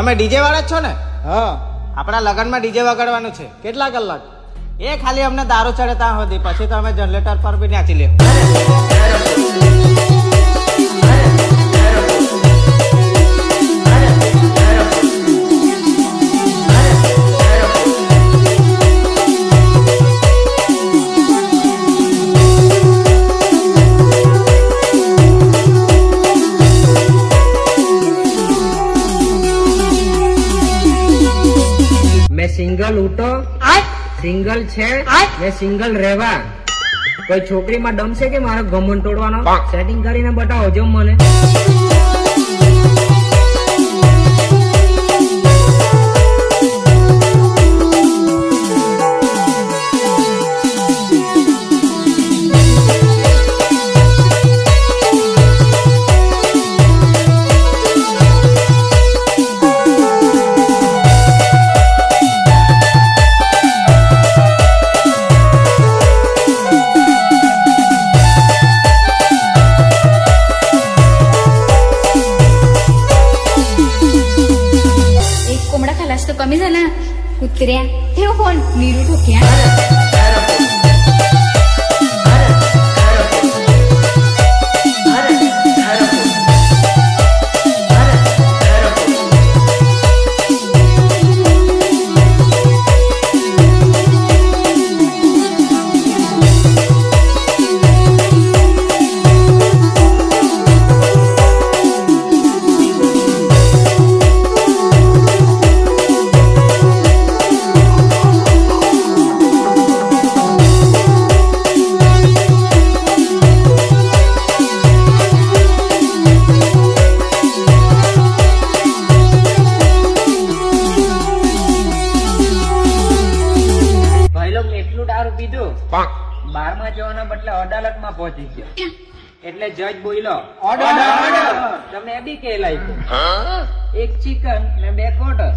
તમે ડીજે વાળા જ છો ને? હા. આપણા લગ્નમાં ડીજે વગાડવાનું છે. કેટલા કલાક? એ ખાલી અમને દારૂ ચડે ત્યાં સુધી. પછી તો અમે જનરેટર પર બી નાચી લે સિંગલ ઉઠો સિંગલ છે. ને સિંગલ રહેવા. કોઈ છોકરીમાં દમ છે કે મારો ગમન તોડવાનો? સેટિંગ કરીને બતાવો જો મને. खालास तो कमी झाला. कुत्र्या. ठेव फोन नीरू ठोक्या પીધું બારમાં જવાના બદલે અદાલતમાં પહોંચી ગયો. એટલે જજ બોલો ઓર્ડર તમે એ બી કે લાગ્યું. એક ચિકન ને બે કોટર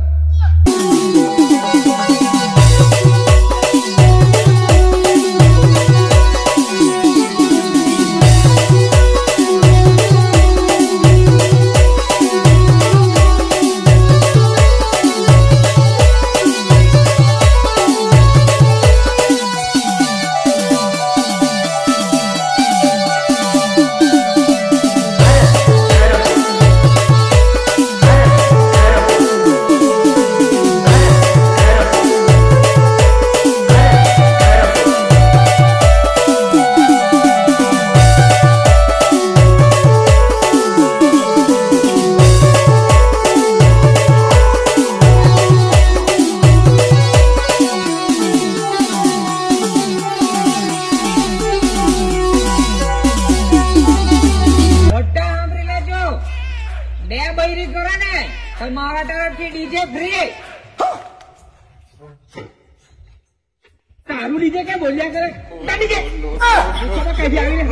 મારા તરફથી ડીજે ફ્રી. તારું ડીજે કે બોલ્યા કરે? ડીજે. કઈ આવીને